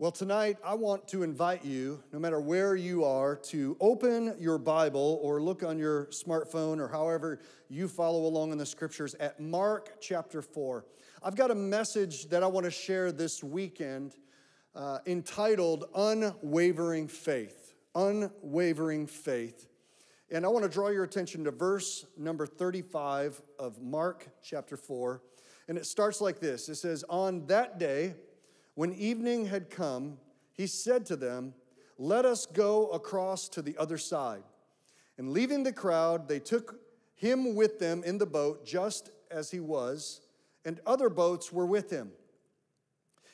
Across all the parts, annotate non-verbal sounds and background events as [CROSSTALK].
Well, tonight I want to invite you, no matter where you are, to open your Bible or look on your smartphone or however you follow along in the scriptures at Mark chapter 4. I've got a message that I want to share this weekend uh, entitled Unwavering Faith. Unwavering Faith. And I want to draw your attention to verse number 35 of Mark chapter 4. And it starts like this It says, On that day, when evening had come, he said to them, Let us go across to the other side. And leaving the crowd, they took him with them in the boat, just as he was, and other boats were with him.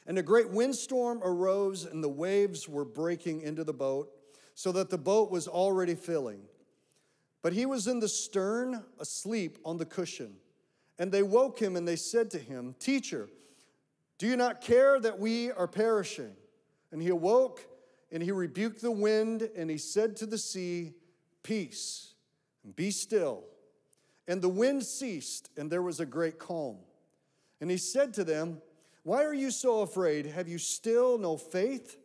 And a great windstorm arose, and the waves were breaking into the boat, so that the boat was already filling. But he was in the stern, asleep on the cushion. And they woke him, and they said to him, Teacher, do you not care that we are perishing? And he awoke and he rebuked the wind and he said to the sea, Peace, and be still. And the wind ceased and there was a great calm. And he said to them, Why are you so afraid? Have you still no faith?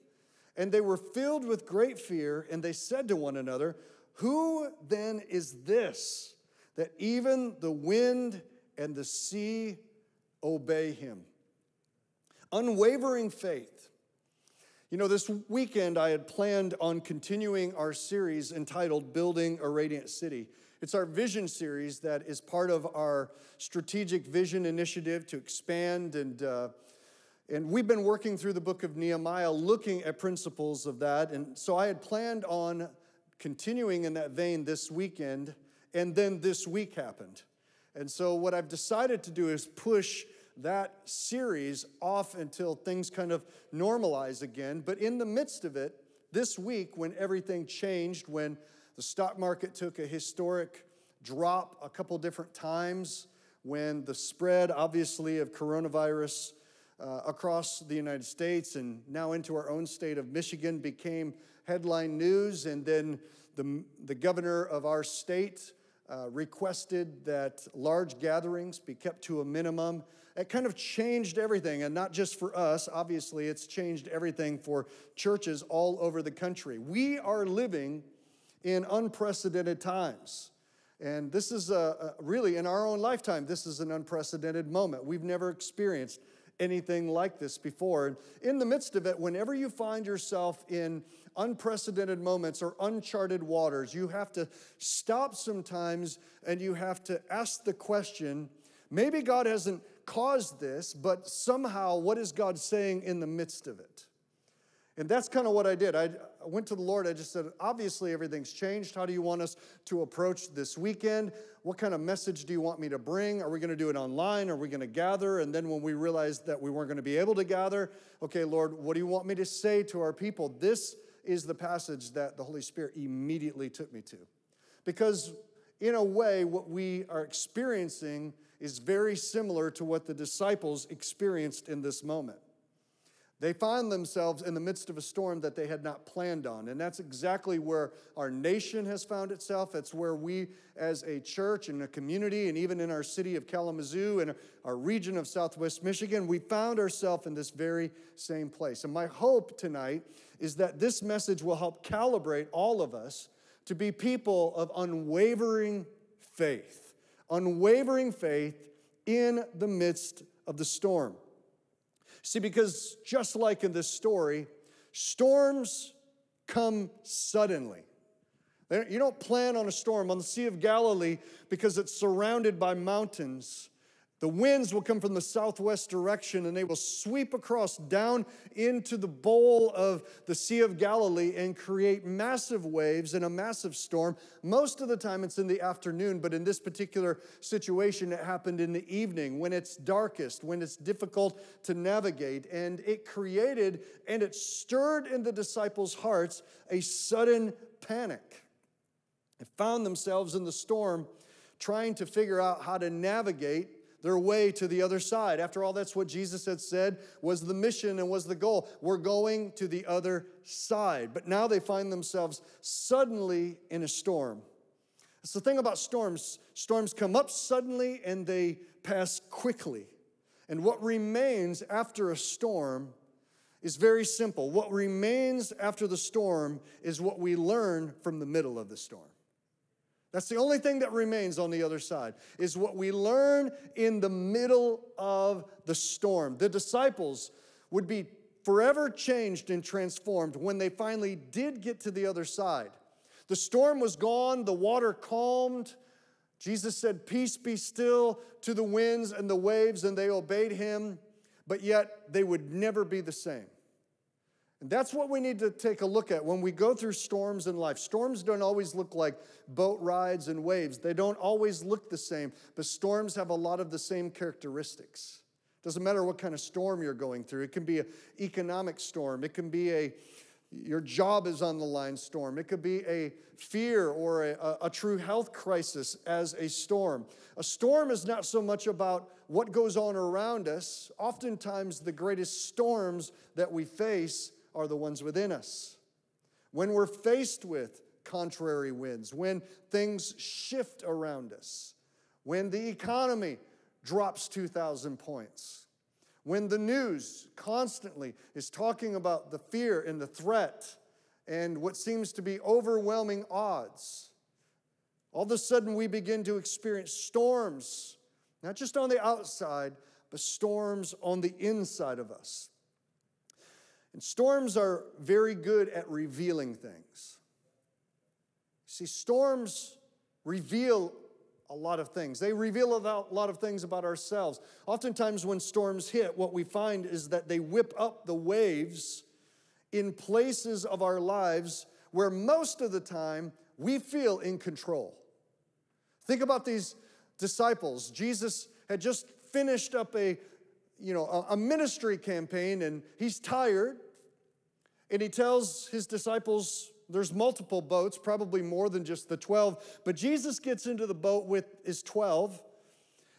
And they were filled with great fear and they said to one another, Who then is this that even the wind and the sea obey him? Unwavering faith. You know, this weekend I had planned on continuing our series entitled Building a Radiant City. It's our vision series that is part of our strategic vision initiative to expand and uh, and we've been working through the book of Nehemiah looking at principles of that. And so I had planned on continuing in that vein this weekend, and then this week happened. And so what I've decided to do is push that series off until things kind of normalize again. But in the midst of it, this week, when everything changed, when the stock market took a historic drop a couple different times, when the spread, obviously, of coronavirus uh, across the United States and now into our own state of Michigan became headline news, and then the, the governor of our state uh, requested that large gatherings be kept to a minimum it kind of changed everything, and not just for us. Obviously, it's changed everything for churches all over the country. We are living in unprecedented times. And this is a, a, really in our own lifetime, this is an unprecedented moment. We've never experienced anything like this before. And in the midst of it, whenever you find yourself in unprecedented moments or uncharted waters, you have to stop sometimes and you have to ask the question maybe God hasn't caused this, but somehow, what is God saying in the midst of it? And that's kind of what I did. I went to the Lord. I just said, obviously, everything's changed. How do you want us to approach this weekend? What kind of message do you want me to bring? Are we going to do it online? Are we going to gather? And then when we realized that we weren't going to be able to gather, okay, Lord, what do you want me to say to our people? This is the passage that the Holy Spirit immediately took me to. Because, in a way, what we are experiencing is very similar to what the disciples experienced in this moment. They find themselves in the midst of a storm that they had not planned on. And that's exactly where our nation has found itself. It's where we, as a church and a community, and even in our city of Kalamazoo and our region of Southwest Michigan, we found ourselves in this very same place. And my hope tonight is that this message will help calibrate all of us to be people of unwavering faith unwavering faith in the midst of the storm. See, because just like in this story, storms come suddenly. You don't plan on a storm on the Sea of Galilee because it's surrounded by mountains. The winds will come from the southwest direction and they will sweep across down into the bowl of the Sea of Galilee and create massive waves and a massive storm. Most of the time it's in the afternoon, but in this particular situation, it happened in the evening when it's darkest, when it's difficult to navigate. And it created and it stirred in the disciples' hearts a sudden panic. They found themselves in the storm trying to figure out how to navigate their way to the other side. After all, that's what Jesus had said was the mission and was the goal. We're going to the other side. But now they find themselves suddenly in a storm. It's the thing about storms storms come up suddenly and they pass quickly. And what remains after a storm is very simple. What remains after the storm is what we learn from the middle of the storm. That's the only thing that remains on the other side, is what we learn in the middle of the storm. The disciples would be forever changed and transformed when they finally did get to the other side. The storm was gone, the water calmed. Jesus said, Peace be still to the winds and the waves, and they obeyed him, but yet they would never be the same. And that's what we need to take a look at when we go through storms in life. Storms don't always look like boat rides and waves, they don't always look the same, but storms have a lot of the same characteristics. Doesn't matter what kind of storm you're going through. It can be an economic storm, it can be a your job is on the line storm. It could be a fear or a, a, a, true health crisis as a storm. A storm is not so much about what goes on around us. Oftentimes, the greatest storms that we face are the ones within us. When we're faced with contrary winds, when things shift around us, when the economy drops 2,000 points, when the news constantly is talking about the fear and the threat and what seems to be overwhelming odds, all of a sudden we begin to experience storms, not just on the outside, but storms on the inside of us. And storms are very good at revealing things. See, storms reveal a lot of things. They reveal a lot of things about ourselves. Oftentimes, when storms hit, what we find is that they whip up the waves in places of our lives where most of the time we feel in control. Think about these disciples. Jesus had just finished up a you know, a, ministry campaign and he's tired. And he tells his disciples, there's multiple boats, probably more than just the 12, but Jesus gets into the boat with his 12,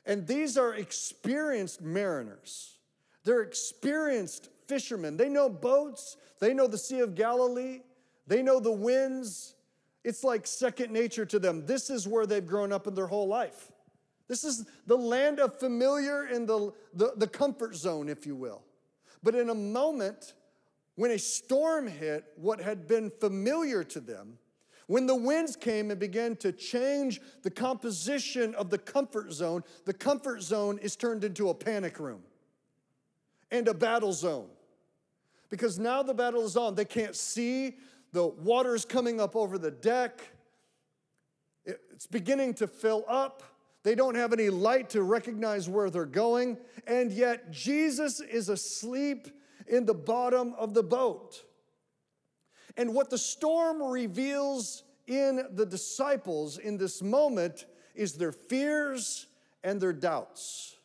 and these are experienced mariners. They're experienced fishermen. They know boats, they know the Sea of Galilee, they know the winds. It's like second nature to them. This is where they've grown up in their whole life. This is the land of familiar and the, the, the comfort zone, if you will. But in a moment, when a storm hit what had been familiar to them, when the winds came and began to change the composition of the comfort zone, the comfort zone is turned into a panic room and a battle zone. Because now the battle is on. They can't see, the water is coming up over the deck, it's beginning to fill up. They don't have any light to recognize where they're going, and yet Jesus is asleep in the bottom of the boat. And what the storm reveals in the disciples in this moment is their fears and their doubts.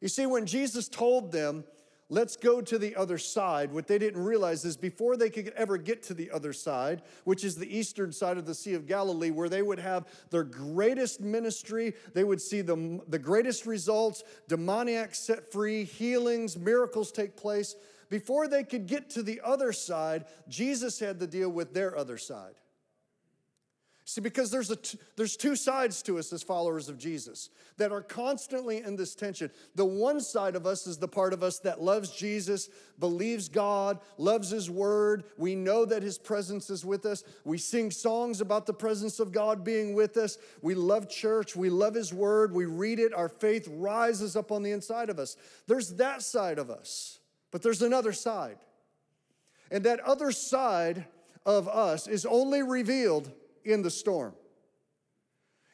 You see, when Jesus told them, let's go to the other side. What they didn't realize is before they could ever get to the other side, which is the eastern side of the Sea of Galilee, where they would have their greatest ministry, they would see the, the greatest results, demoniacs set free, healings, miracles take place. Before they could get to the other side, Jesus had to deal with their other side. See, because there's, a t- there's two sides to us as followers of Jesus that are constantly in this tension. The one side of us is the part of us that loves Jesus, believes God, loves His Word. We know that His presence is with us. We sing songs about the presence of God being with us. We love church. We love His Word. We read it. Our faith rises up on the inside of us. There's that side of us. But there's another side. And that other side of us is only revealed in the storm.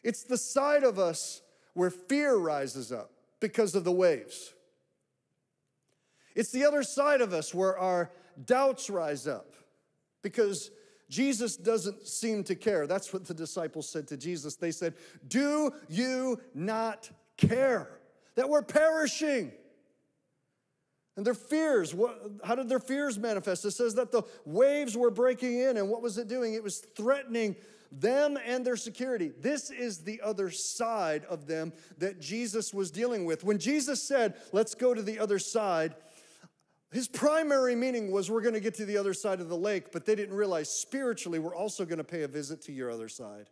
It's the side of us where fear rises up because of the waves. It's the other side of us where our doubts rise up because Jesus doesn't seem to care. That's what the disciples said to Jesus. They said, Do you not care that we're perishing? And their fears, what, how did their fears manifest? It says that the waves were breaking in, and what was it doing? It was threatening them and their security. This is the other side of them that Jesus was dealing with. When Jesus said, Let's go to the other side, his primary meaning was we're going to get to the other side of the lake, but they didn't realize spiritually we're also going to pay a visit to your other side.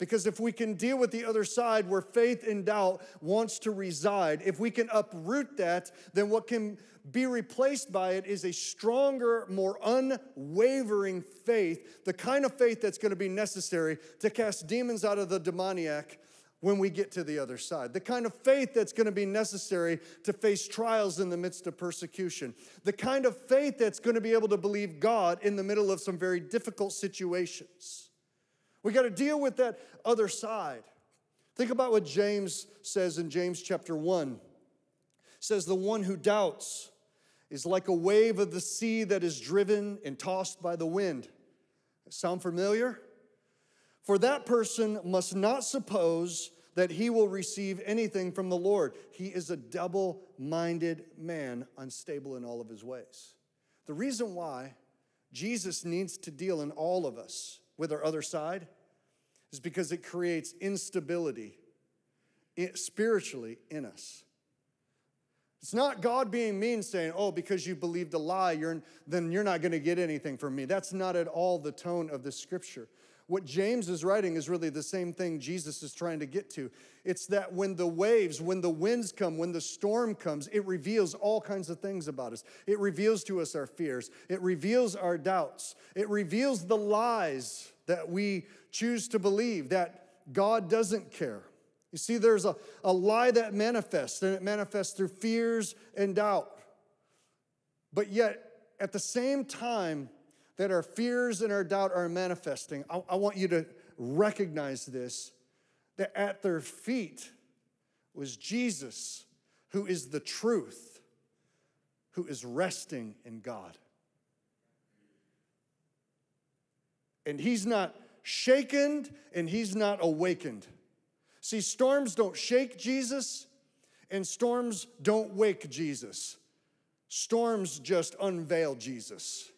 Because if we can deal with the other side where faith and doubt wants to reside, if we can uproot that, then what can be replaced by it is a stronger, more unwavering faith, the kind of faith that's going to be necessary to cast demons out of the demoniac when we get to the other side. The kind of faith that's going to be necessary to face trials in the midst of persecution. The kind of faith that's going to be able to believe God in the middle of some very difficult situations. We got to deal with that other side. Think about what James says in James chapter 1. It says, The one who doubts is like a wave of the sea that is driven and tossed by the wind. Sound familiar? For that person must not suppose that he will receive anything from the Lord. He is a double minded man, unstable in all of his ways. The reason why Jesus needs to deal in all of us with our other side is because it creates instability spiritually in us. It's not God being mean saying, oh, because you believed a lie, you're, then you're not going to get anything from me. That's not at all the tone of the scripture. What James is writing is really the same thing Jesus is trying to get to. It's that when the waves, when the winds come, when the storm comes, it reveals all kinds of things about us. It reveals to us our fears, it reveals our doubts, it reveals the lies that we choose to believe that God doesn't care. You see, there's a, a lie that manifests, and it manifests through fears and doubt. But yet, at the same time, that our fears and our doubt are manifesting, I, I want you to recognize this that at their feet was Jesus, who is the truth, who is resting in God. And he's not shaken and he's not awakened. See, storms don't shake Jesus, and storms don't wake Jesus. Storms just unveil Jesus.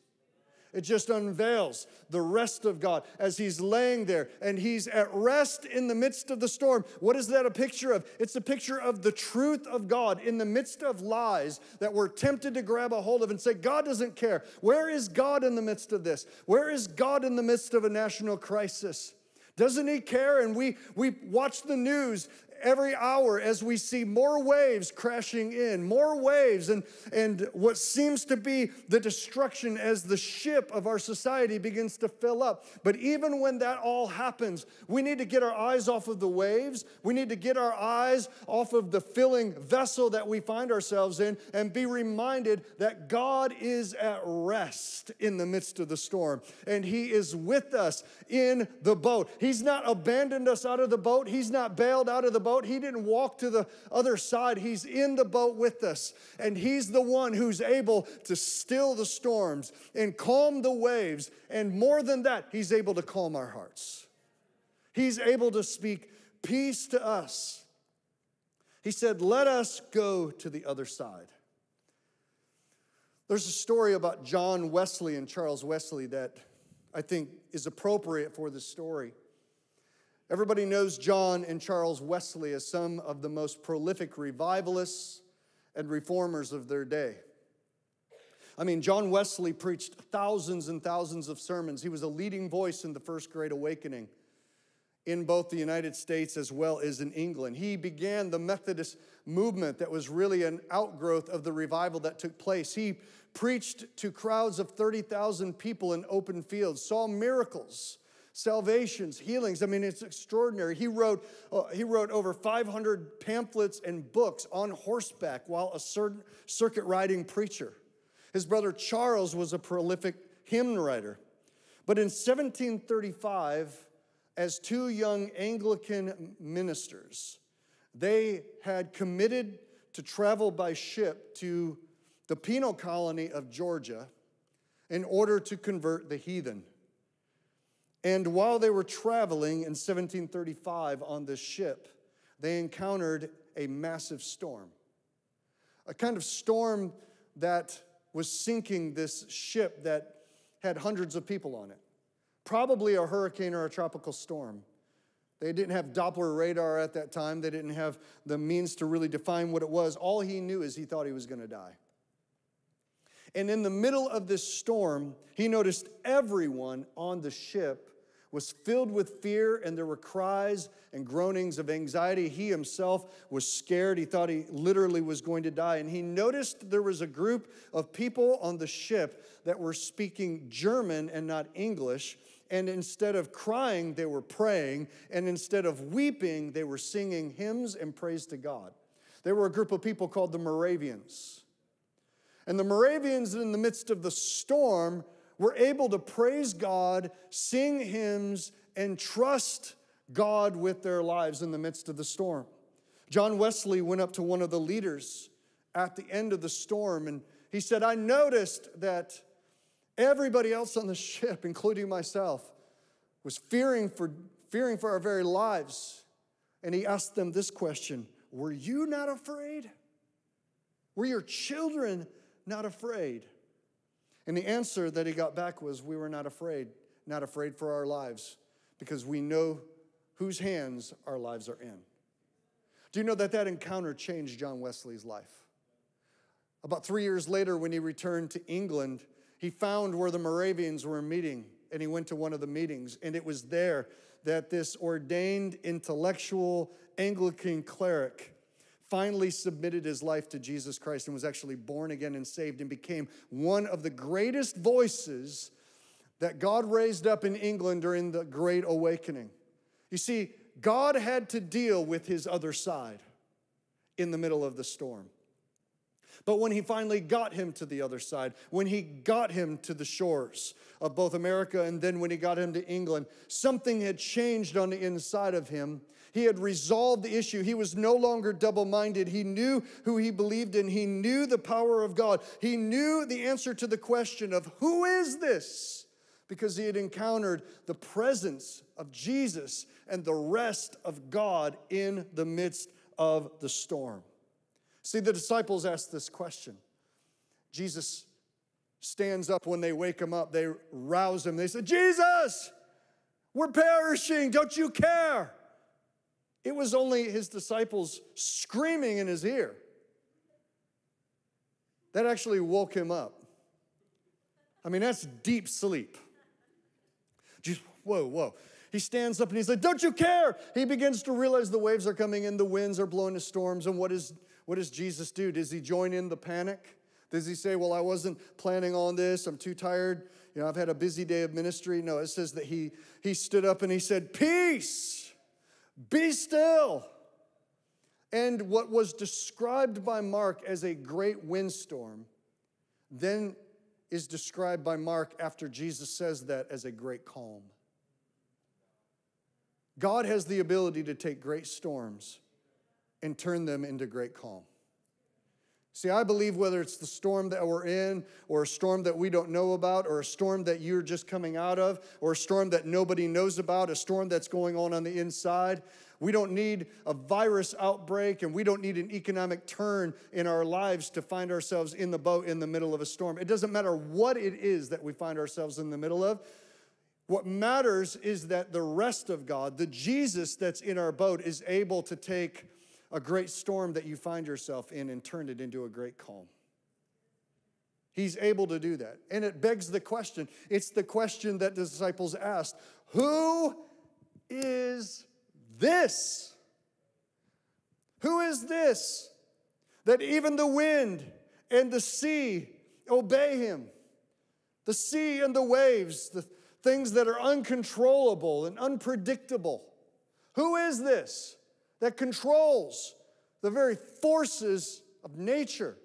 It just unveils the rest of God as he's laying there and he's at rest in the midst of the storm. What is that a picture of? It's a picture of the truth of God in the midst of lies that we're tempted to grab a hold of and say, God doesn't care. Where is God in the midst of this? Where is God in the midst of a national crisis? Doesn't he care? And we, we watch the news every hour as we see more waves crashing in, more waves, and, and what seems to be the destruction as the ship of our society begins to fill up. But even when that all happens, we need to get our eyes off of the waves. We need to get our eyes off of the filling vessel that we find ourselves in and be reminded that God is at rest in the midst of the storm and He is with us in the boat. He's not abandoned us out of the boat, He's not bailed out of the boat boat. He didn't walk to the other side. He's in the boat with us. And He's the one who's able to still the storms and calm the waves. And more than that, He's able to calm our hearts. He's able to speak peace to us. He said, Let us go to the other side. There's a story about John Wesley and Charles Wesley that I think is appropriate for this story. Everybody knows John and Charles Wesley as some of the most prolific revivalists and reformers of their day. I mean, John Wesley preached thousands and thousands of sermons. He was a leading voice in the First Great Awakening in both the United States as well as in England. He began the Methodist movement that was really an outgrowth of the revival that took place. He preached to crowds of 30,000 people in open fields, saw miracles salvations, healings. I mean, it's extraordinary. He wrote, uh, he wrote over 500 pamphlets and books on horseback while a certain circuit riding preacher. His brother Charles was a prolific hymn writer. But in 1735, as two young Anglican ministers, they had committed to travel by ship to the penal colony of Georgia in order to convert the heathen. And while they were traveling in 1735 on this ship, they encountered a massive storm. A kind of storm that was sinking this ship that had hundreds of people on it. Probably a hurricane or a tropical storm. They didn't have Doppler radar at that time. They didn't have the means to really define what it was. All he knew is he thought he was going to die. And in the middle of this storm, he noticed everyone on the ship was filled with fear, and there were cries and groanings of anxiety. He himself was scared. He thought he literally was going to die. And he noticed there was a group of people on the ship that were speaking German and not English. And instead of crying, they were praying. And instead of weeping, they were singing hymns and praise to God. They were a group of people called the Moravians. And the Moravians, in the midst of the storm, were able to praise God, sing hymns, and trust God with their lives in the midst of the storm. John Wesley went up to one of the leaders at the end of the storm and he said, I noticed that everybody else on the [LAUGHS] ship, including myself, was fearing for, fearing for our very lives. And he asked them this question Were you not afraid? Were your children not afraid? And the answer that he got back was, We were not afraid, not afraid for our lives, because we know whose hands our lives are in. Do you know that that encounter changed John Wesley's life? About three years later, when he returned to England, he found where the Moravians were meeting, and he went to one of the meetings, and it was there that this ordained intellectual Anglican cleric finally submitted his life to Jesus Christ and was actually born again and saved and became one of the greatest voices that God raised up in England during the Great Awakening. You see, God had to deal with his other side in the middle of the storm. But when he finally got him to the other side, when he got him to the shores of both America and then when he got him to England, something had changed on the inside of him he had resolved the issue. He was no longer double minded. He knew who he believed in. He knew the power of God. He knew the answer to the question of who is this? Because he had encountered the presence of Jesus and the rest of God in the midst of the storm. See, the disciples asked this question. Jesus stands up when they wake him up. They rouse him. They say, Jesus, we're perishing. Don't you care? It was only his disciples screaming in his ear that actually woke him up. I mean, that's deep sleep. Just, whoa, whoa. He stands up and he's like, Don't you care? He begins to realize the waves are coming in, the winds are blowing the storms. And what, is, what does Jesus do? Does he join in the panic? Does he say, Well, I wasn't planning on this, I'm too tired, you know, I've had a busy day of ministry? No, it says that he, he stood up and he said, Peace be still. And what was described by Mark as a great windstorm then is described by Mark after Jesus says that as a great calm. God has the ability to take great storms and turn them into great calm. See, I believe whether it's the storm that we're in, or a storm that we don't know about, or a storm that you're just coming out of, or a storm that nobody knows about, a storm that's going on on the inside, we don't need a virus outbreak and we don't need an economic turn in our lives to find ourselves in the boat in the middle of a storm. It doesn't matter what it is that we find ourselves in the middle of. What matters is that the rest of God, the Jesus that's in our boat, is able to take a great storm that you find yourself in and turn it into a great calm. He's able to do that. And it begs the question it's the question that the disciples asked Who is this? Who is this? That even the wind and the sea obey him. The sea and the waves, the things that are uncontrollable and unpredictable. Who is this? That controls the very forces of nature.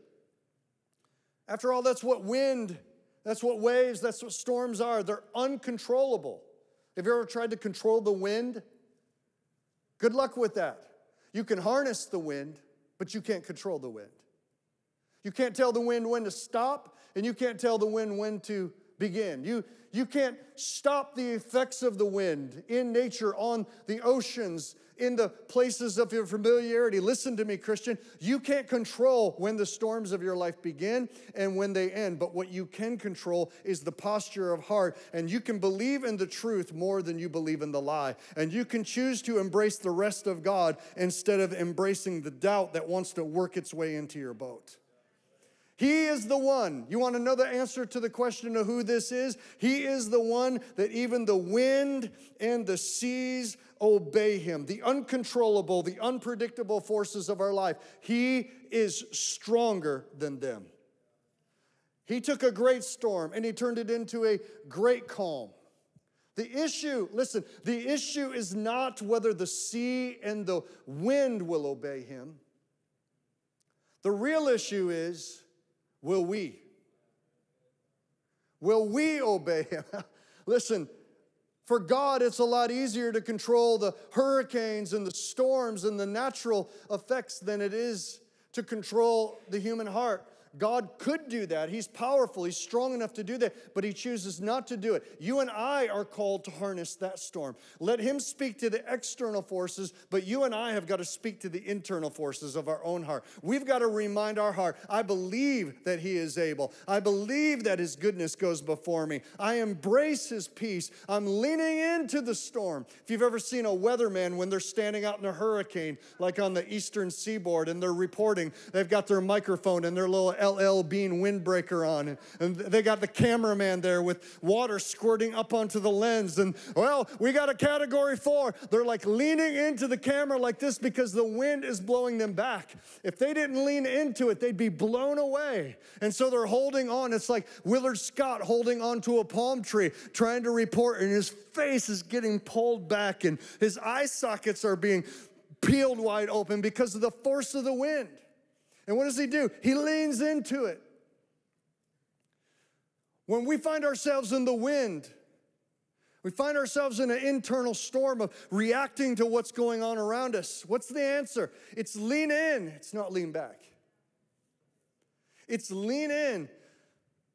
After all, that's what wind, that's what waves, that's what storms are. They're uncontrollable. Have you ever tried to control the wind? Good luck with that. You can harness the wind, but you can't control the wind. You can't tell the wind when to stop, and you can't tell the wind when to begin. You, you can't stop the effects of the wind in nature, on the oceans, in the places of your familiarity. Listen to me, Christian. You can't control when the storms of your life begin and when they end, but what you can control is the posture of heart. And you can believe in the truth more than you believe in the lie. And you can choose to embrace the rest of God instead of embracing the doubt that wants to work its way into your boat. He is the one. You want to know the answer to the question of who this is? He is the one that even the wind and the seas obey him. The uncontrollable, the unpredictable forces of our life. He is stronger than them. He took a great storm and he turned it into a great calm. The issue, listen, the issue is not whether the sea and the wind will obey him. The real issue is Will we? Will we obey him? [LAUGHS] Listen, for God, it's a lot easier to control the hurricanes and the storms and the natural effects than it is to control the human heart. God could do that. He's powerful. He's strong enough to do that, but He chooses not to do it. You and I are called to harness that storm. Let Him speak to the external forces, but you and I have got to speak to the internal forces of our own heart. We've got to remind our heart I believe that He is able. I believe that His goodness goes before me. I embrace His peace. I'm leaning into the storm. If you've ever seen a weatherman when they're standing out in a hurricane, like on the eastern seaboard, and they're reporting, they've got their microphone and their little LL Bean windbreaker on. And they got the cameraman there with water squirting up onto the lens. And well, we got a category four. They're like leaning into the camera like this because the wind is blowing them back. If they didn't lean into it, they'd be blown away. And so they're holding on. It's like Willard Scott holding onto a palm tree, trying to report, and his face is getting pulled back, and his eye sockets are being peeled wide open because of the force of the wind. And what does he do? He leans into it. When we find ourselves in the wind, we find ourselves in an internal storm of reacting to what's going on around us. What's the answer? It's lean in, it's not lean back. It's lean in.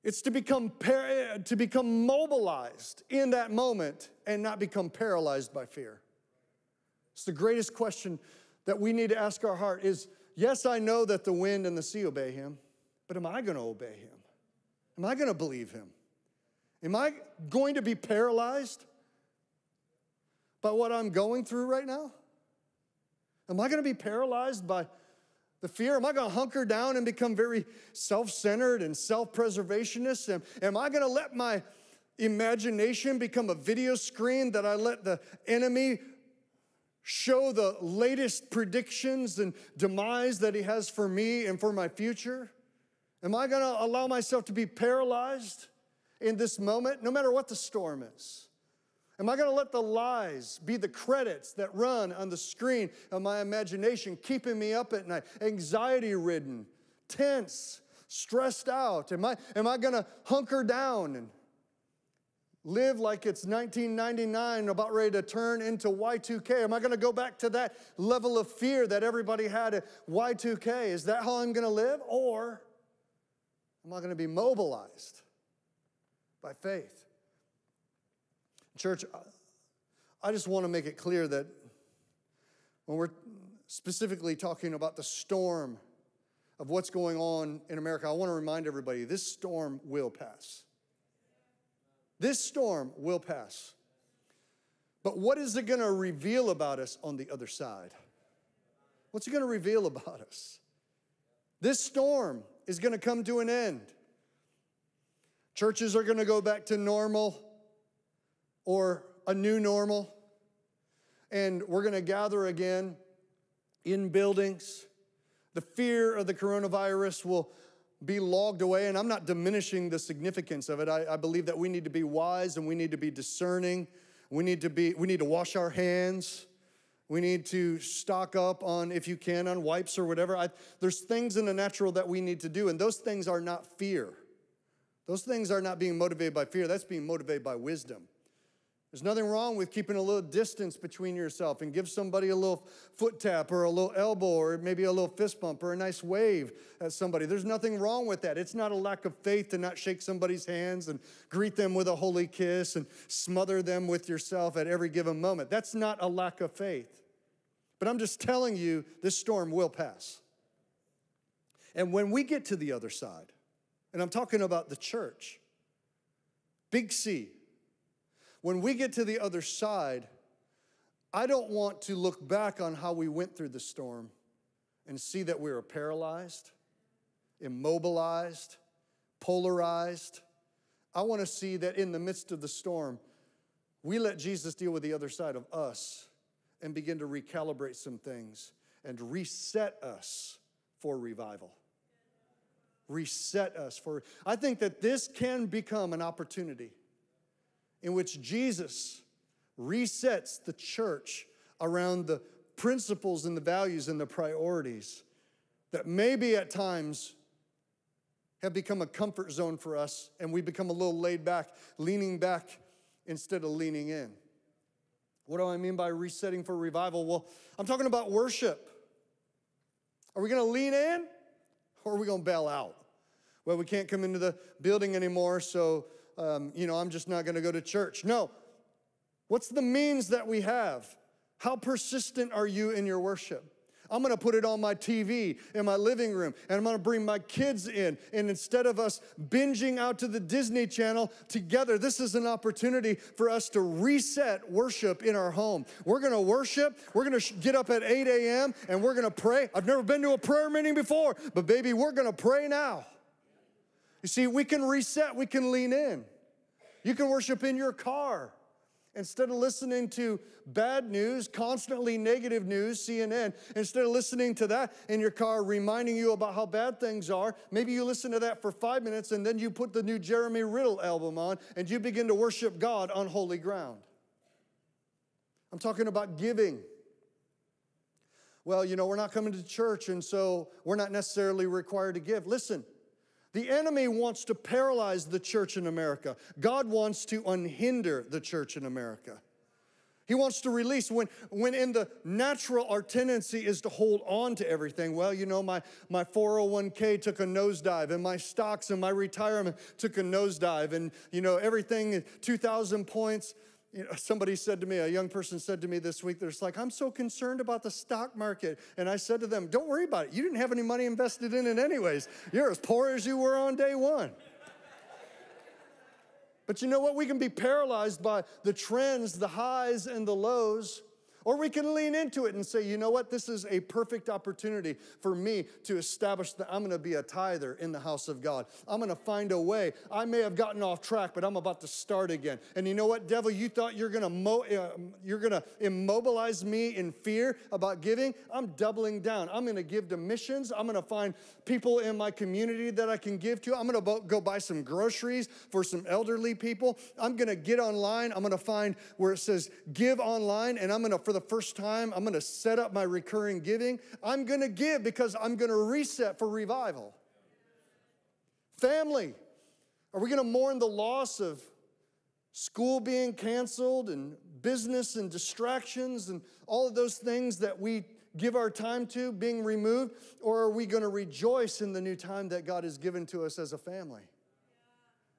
It's to become par- to become mobilized in that moment and not become paralyzed by fear. It's the greatest question that we need to ask our heart is yes, I know that the wind and the sea obey him, but am I going to obey him? Am I going to believe him? Am I going to be paralyzed by what I'm going through right now? Am I going to be paralyzed by the fear? Am I going to hunker down and become very self centered and self preservationist? Am, am I going to let my imagination become a video screen that I let the enemy show the latest predictions and demise that He has for me and for my future? Am I going to allow myself to be paralyzed in this moment, no matter what the storm is? Am I going to let the lies be the credits that run on the screen of my imagination, keeping me up at night, anxiety ridden, tense, stressed out? Am I, am I going to hunker down and live like it's 1999, about ready to turn into Y2K? Am I going to go back to that level of fear that everybody had at Y2K? Is that how I'm going to live? Or am I going to be mobilized by faith? Church, I just want to make it clear that when we're specifically talking about the storm of what's going on in America, I want to remind everybody this storm will pass. This storm will pass. But what is it going to reveal about us on the other side? What's it going to reveal about us? This storm is going to come to an end. Churches are going to go back to normal or a new normal. And we're going to gather again in buildings. The fear of the coronavirus will be logged away. And I'm not diminishing the significance of it. I, I, believe that we need to be wise and we need to be discerning. We need to be, we need to wash our hands. We need to stock up on, if you can, on wipes or whatever. I, there's things in the natural that we need to do, and those things are not fear. Those things are not being motivated by fear, that's being motivated by wisdom. There's nothing wrong with keeping a little distance between yourself and give somebody a little foot tap or a little elbow or maybe a little fist bump or a nice wave at somebody. There's nothing wrong with that. It's not a lack of faith to not shake somebody's hands and greet them with a holy kiss and smother them with yourself at every given moment. That's not a lack of faith. But I'm just telling you, this storm will pass. And when we get to the other side, and I'm talking about the church, big C, when we get to the other side, I don't want to look back on how we went through the storm and see that we were paralyzed. immobilized, polarized. I want to see that in the midst of the storm, we let Jesus deal with the other side of us and begin to recalibrate some things and reset us for revival. Reset us for, I think that this can become an opportunity in which Jesus resets the church around the principles and the values and the priorities that maybe at times have become a comfort zone for us and we become a little laid back, leaning back instead of leaning in. What do I mean by resetting for revival? Well, I'm talking about worship. Are we gonna lean in or are we gonna bail out? Well, we can't come into the building anymore, so, um, you know, I'm just not gonna go to church. No. What's the means that we have? How persistent are you in your worship? I'm gonna put it on my TV in my living room, and I'm gonna bring my kids in. And instead of us binging out to the Disney Channel together, this is an opportunity for us to reset worship in our home. We're gonna worship, we're gonna get up at 8 a.m., and we're gonna pray. I've never been to a prayer meeting before, but baby, we're gonna pray now. You see, we can reset, we can lean in. You can worship in your car. Instead of listening to bad news, constantly negative news, CNN, instead of listening to that in your car reminding you about how bad things are, maybe you listen to that for five minutes and then you put the new Jeremy Riddle album on and you begin to worship God on holy ground. I'm talking about giving. Well, you know, we're not coming to church and so we're not necessarily required to give. Listen, the enemy wants to paralyze the church in America. God wants to unhinder the church in America. He wants to release when, when in the natural, our tendency is to hold on to everything. Well, you know, my, my 401k took a nosedive, and my stocks and my retirement took a nosedive, and, you know, everything 2,000 points you know, somebody said to me, a young person said to me this week, they're like, I'm so concerned about the stock market. And I said to them, Don't worry about it. You didn't have any money invested in it, anyways. You're as poor as you were on day one. but you know what? We can be paralyzed by the trends, the highs, and the lows. Or we can lean into it and say, you know what, this is a perfect opportunity for me to establish that I'm gonna be a tither in the house of God. I'm gonna find a way. I may have gotten off track, but I'm about to start again. And you know what, devil, you thought you're gonna, mo- uh, you're gonna immobilize me in fear about giving? I'm doubling down. I'm gonna give to missions. I'm gonna find people in my community that I can give to. I'm gonna go buy some groceries for some elderly people. I'm gonna get online. I'm gonna find where it says give online, and I'm gonna, for the first time, I'm gonna set up my recurring giving. I'm gonna give because I'm gonna reset for revival. Family, are we gonna mourn the loss of school being canceled and business and distractions and all of those things that we give our time to being removed? Or are we gonna rejoice in the new time that God has given to us as a family?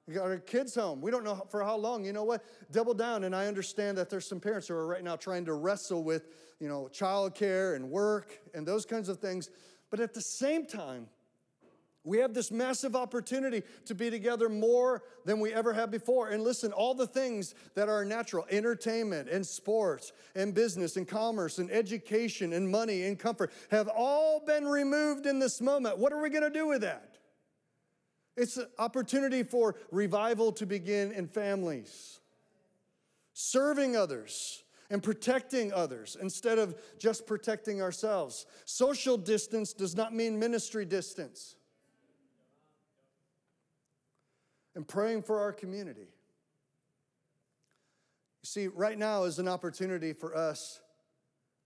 We got our kids home. We don't know for how long. You know what? Double down. And I understand that there's some parents who are right now trying to wrestle with, you know, childcare and work and those kinds of things. But at the same time, we have this massive opportunity to be together more than we ever have before. And listen, all the things that are natural entertainment and sports and business and commerce and education and money and comfort have all been removed in this moment. What are we going to do with that? It's an opportunity for revival to begin in families, serving others and protecting others instead of just protecting ourselves. Social distance does not mean ministry distance. And praying for our community. You see, right now is an opportunity for us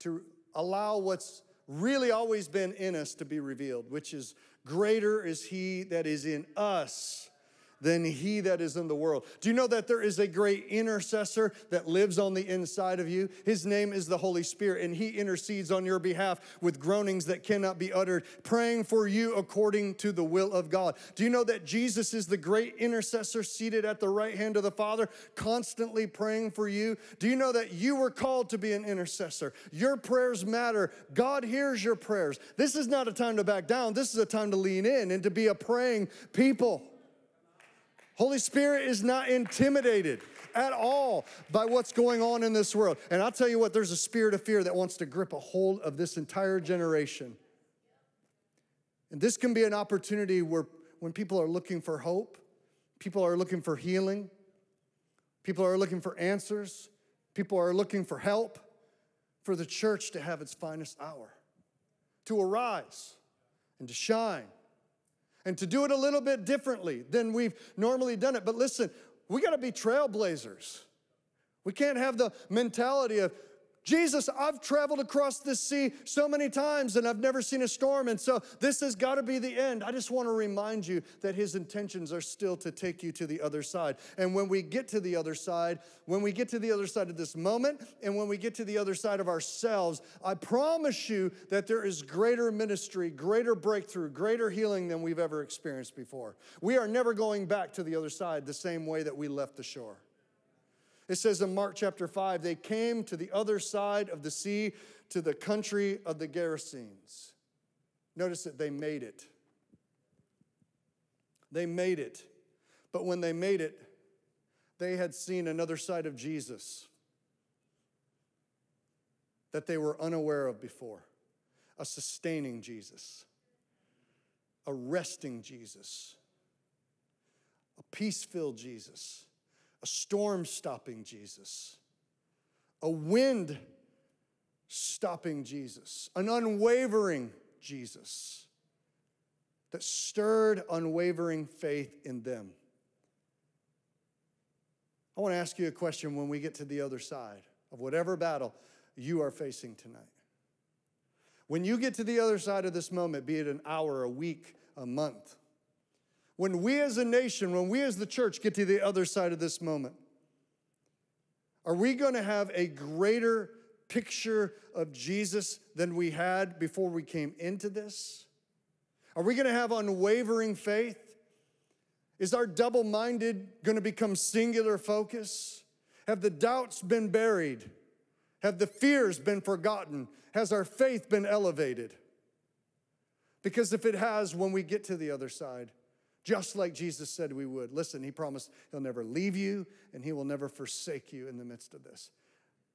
to allow what's really always been in us to be revealed, which is Greater is he that is in us than he that is in the world. Do you know that there is a great intercessor that lives on the inside of you? His name is the Holy Spirit, and he intercedes on your behalf with groanings that cannot be uttered, praying for you according to the will of God. Do you know that Jesus is the great intercessor seated at the right hand of the Father, constantly praying for you? Do you know that you were called to be an intercessor? Your prayers matter. God hears your prayers. This is not a time to back down, this is a time to lean in and to be a praying people. Holy Spirit is not intimidated at all by what's going on in this world. And I'll tell you what, there's a spirit of fear that wants to grip a hold of this entire generation. And this can be an opportunity where when people are looking for hope, people are looking for healing, people are looking for answers, people are looking for help, for the church to have its finest hour, to arise and to shine, and to do it a little bit differently than we've normally done it. But listen, we got to be trailblazers. We can't have the mentality of, Jesus, I've traveled across this sea so many times and I've never seen a storm, and so this has got to be the end. I just want to remind you that his intentions are still to take you to the other side. And when we get to the other side, when we get to the other side of this moment, and when we get to the other side of ourselves, I promise you that there is greater ministry, greater breakthrough, greater healing than we've ever experienced before. We are never going back to the other side the same way that we left the shore. It says in Mark chapter 5, they came to the other side of the sea to the country of the Gerasenes. Notice that they made it. They made it. But when they made it, they had seen another side of Jesus that they were unaware of before a sustaining Jesus, a resting Jesus, a peace filled Jesus a storm stopping Jesus, a wind stopping Jesus, an unwavering Jesus that stirred unwavering faith in them. I want to ask you a question when we get to the other side of whatever battle you are facing tonight. When you get to the other side of this moment, be it an hour, a week, a month, when we as a nation, when we as the church get to the other side of this moment, are we going to have a greater picture of Jesus than we had before we came into this? Are we going to have unwavering faith? Is our double minded going to become singular focus? Have the doubts been buried? Have the fears been forgotten? Has our faith been elevated? Because if it has, when we get to the other side, just like Jesus said we would. Listen, he promised he'll never leave you and he will never forsake you in the midst of this.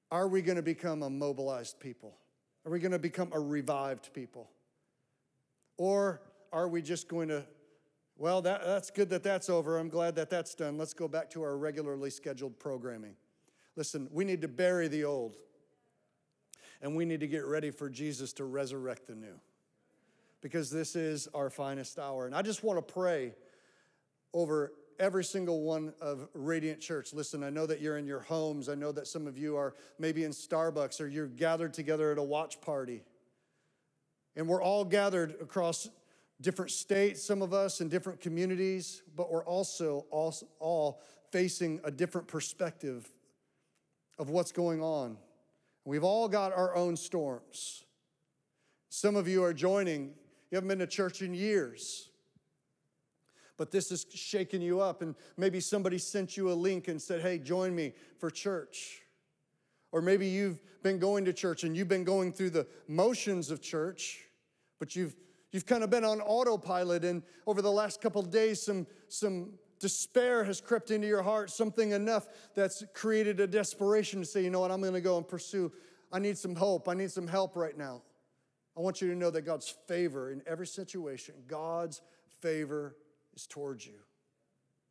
Are we going to become a mobilized people? Are we going to become a revived people? Or are we just going to, well, that, that's good that that's over. I'm glad that that's done. Let's go back to our regularly scheduled programming. Listen, we need to bury the old and we need to get ready for Jesus to resurrect the new because this is our finest hour. And I just want to pray over every single one of Radiant Church. Listen, I know that you're in your homes. I know that some of you are maybe in Starbucks or you're gathered together at a watch party. And we're all gathered across different states, some of us in different communities, but we're also all, all facing a different perspective of what's going on. We've all got our own storms. Some of you are joining you haven't been to church in years. But this is shaking you up, and maybe somebody sent you a link and said, Hey, join me for church. Or maybe you've been going to church and you've been going through the motions of church, but you've you've kind of been on autopilot, and over the last couple days, some some despair has crept into your heart, something enough that's created a desperation to say, you know what, I'm gonna go and pursue. I need some hope, I need some help right now. I want you to know that God's favor in every situation, God's favor is towards you.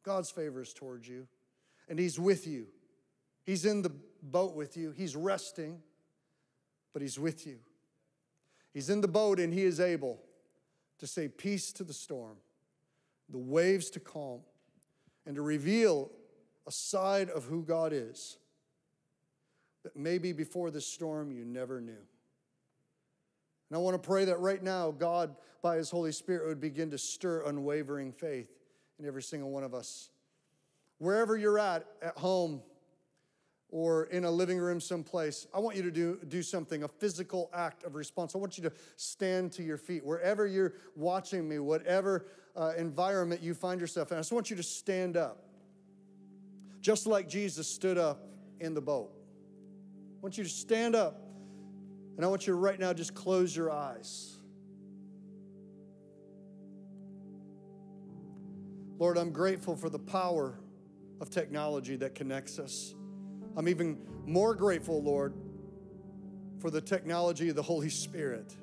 God's favor is towards you, and He's with you. He's in the boat with you, He's resting, but He's with you. He's in the boat, and He is able to say peace to the storm, the waves to calm, and to reveal a side of who God is that maybe before this storm you never knew. And I want to pray that right now, God, by His Holy Spirit, would begin to stir unwavering faith in every single one of us. Wherever you're at, at home, or in a living room someplace, I want you to do, do something, a physical act of response. I want you to stand to your feet. Wherever you're watching me, whatever uh, environment you find yourself in, I just want you to stand up. Just like Jesus stood up in the boat. I want you to stand up and I want you to right now just close your eyes. Lord, I'm grateful for the power of technology that connects us. I'm even more grateful, Lord, for the technology of the Holy Spirit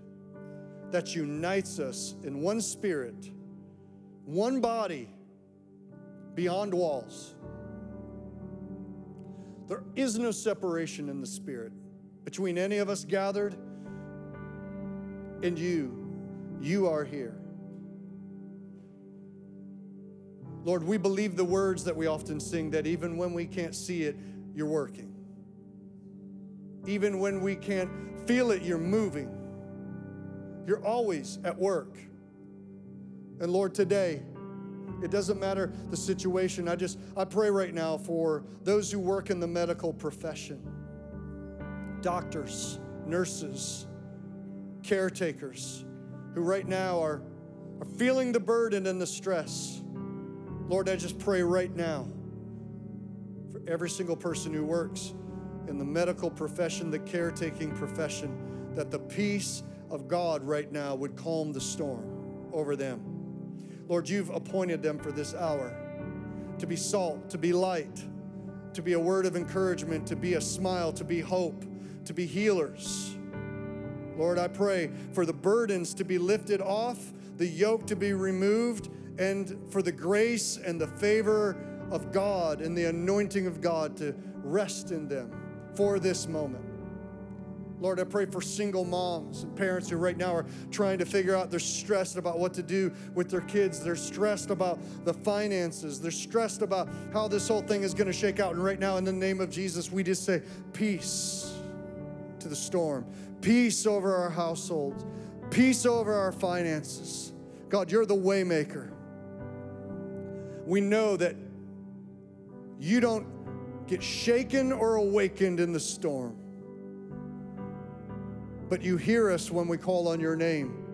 that unites us in one spirit, one body, beyond walls. There is no separation in the spirit between any of us gathered and you. You are here. Lord, we believe the words that we often sing that even when we can't see it, you're working. Even when we can't feel it, you're moving. You're always at work. And Lord, today, it doesn't matter the situation. I just, I pray right now for those who work in the medical profession doctors, nurses, caretakers who right now are, are feeling the burden and the stress. Lord, I just pray right now for every single person who works in the medical profession, the caretaking profession, that the peace of God right now would calm the storm over them. Lord, you've appointed them for this hour to be salt, to be light, to be a word of encouragement, to be a smile, to be hope, to be healers. Lord, I pray for the burdens to be lifted off, the yoke to be removed, and for the grace and the favor of God and the anointing of God to rest in them for this moment. Lord, I pray for single moms and parents who right now are trying to figure out, they're stressed about what to do with their kids. They're stressed about the finances. They're stressed about how this whole thing is going to shake out. And right now, in the name of Jesus, we just say, peace to the storm, peace over our households, peace over our finances. God, you're the waymaker. We know that you don't get shaken or awakened in the storm but you hear us when we call on your name.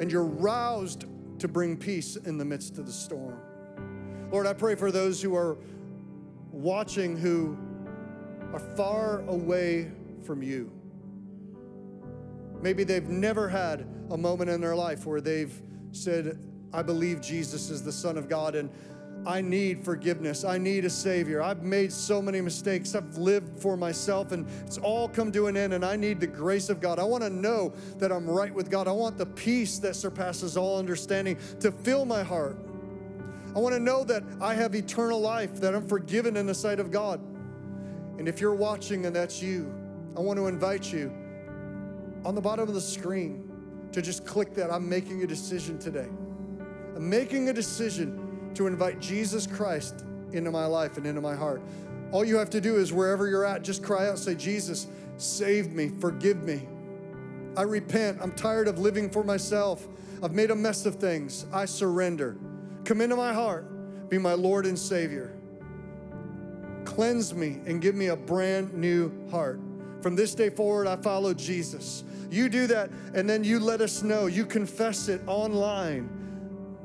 And you're roused to bring peace in the midst of the storm. Lord, I pray for those who are watching who are far away from you. Maybe they've never had a moment in their life where they've said, I believe Jesus is the Son of God, and I need forgiveness. I need a Savior. I've made so many mistakes. I've lived for myself and it's all come to an end, and I need the grace of God. I want to know that I'm right with God. I want the peace that surpasses all understanding to fill my heart. I want to know that I have eternal life, that I'm forgiven in the sight of God. And if you're watching and that's you, I want to invite you on the bottom of the screen to just click that. I'm making a decision today. I'm making a decision to invite Jesus Christ into my life and into my heart. All you have to do is wherever you're at, just cry out, say, Jesus, save me, forgive me. I repent. I'm tired of living for myself. I've made a mess of things. I surrender. Come into my heart, be my Lord and Savior. Cleanse me and give me a brand new heart. From this day forward, I follow Jesus. You do that, and then you let us know. You confess it online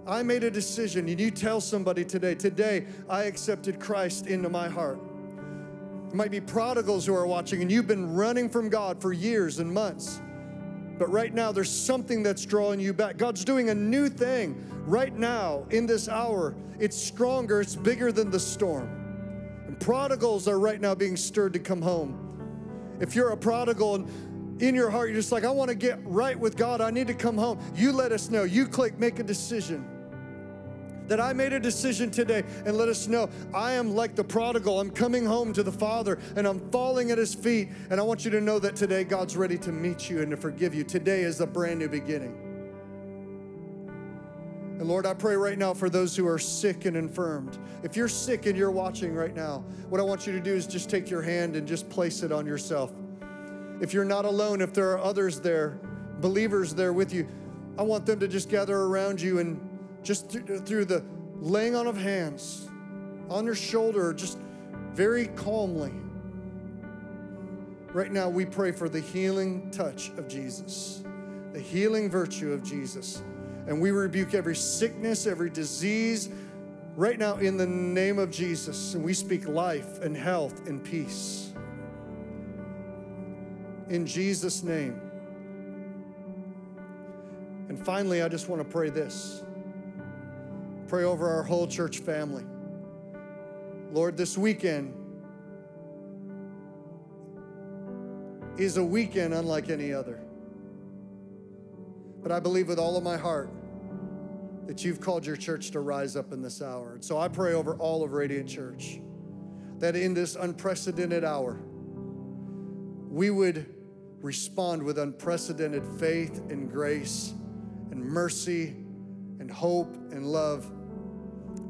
I made a decision, and you tell somebody today, today I accepted Christ into my heart. There might be prodigals who are watching, and you've been running from God for years and months. But right now, there's something that's drawing you back. God's doing a new thing right now in this hour. It's stronger, it's bigger than the storm. And prodigals are right now being stirred to come home. If you're a prodigal and in your heart, you're just like, I want to get right with God, I need to come home, you let us know. You click, make a decision that I made a decision today and let us know I am like the prodigal. I'm coming home to the Father and I'm falling at His feet. And I want you to know that today God's ready to meet you and to forgive you. Today is a brand new beginning. And Lord, I pray right now for those who are sick and infirmed. If you're sick and you're watching right now, what I want you to do is just take your hand and just place it on yourself. If you're not alone, if there are others there, believers there with you, I want them to just gather around you and just through the laying on of hands on your shoulder, just very calmly. Right now, we pray for the healing touch of Jesus, the healing virtue of Jesus. And we rebuke every sickness, every disease, right now in the name of Jesus. And we speak life and health and peace. In Jesus' name. And finally, I just want to pray this. Pray over our whole church family. Lord, this weekend is a weekend unlike any other. But I believe with all of my heart that you've called your church to rise up in this hour. And so I pray over all of Radiant Church that in this unprecedented hour, we would respond with unprecedented faith and grace and mercy and hope and love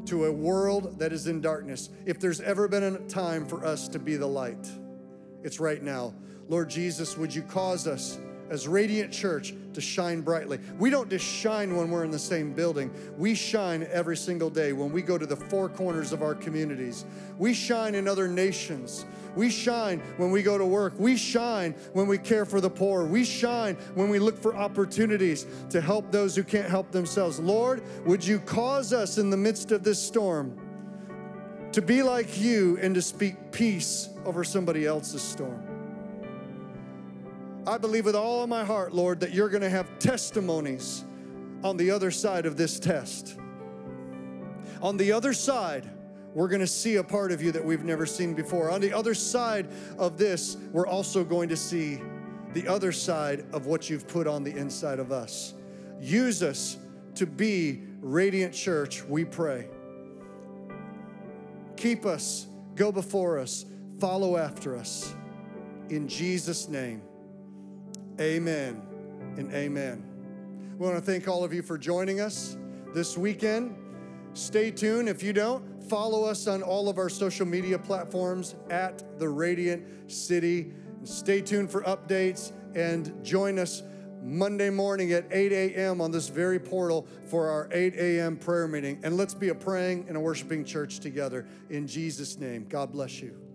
to a world that is in darkness. If there's ever been a time for us to be the light, it's right now. Lord Jesus, would you cause us as Radiant Church to shine brightly. We don't just shine when we're in the same building, we shine every single day when we go to the four corners of our communities. We shine in other nations. We shine when we go to work. We shine when we care for the poor. We shine when we look for opportunities to help those who can't help themselves. Lord, would you cause us in the midst of this storm to be like you and to speak peace over somebody else's storm? I believe with all of my heart, Lord, that you're going to have testimonies on the other side of this test. On the other side, we're going to see a part of you that we've never seen before. On the other side of this, we're also going to see the other side of what you've put on the inside of us. Use us to be Radiant Church, we pray. Keep us, go before us, follow after us. In Jesus' name. Amen and amen. We want to thank all of you for joining us this weekend. Stay tuned. If you don't, follow us on all of our social media platforms at the Radiant City. Stay tuned for updates and join us Monday morning at 8 a.m. on this very portal for our 8 a.m. prayer meeting. And let's be a praying and a worshiping church together in Jesus' name. God bless you.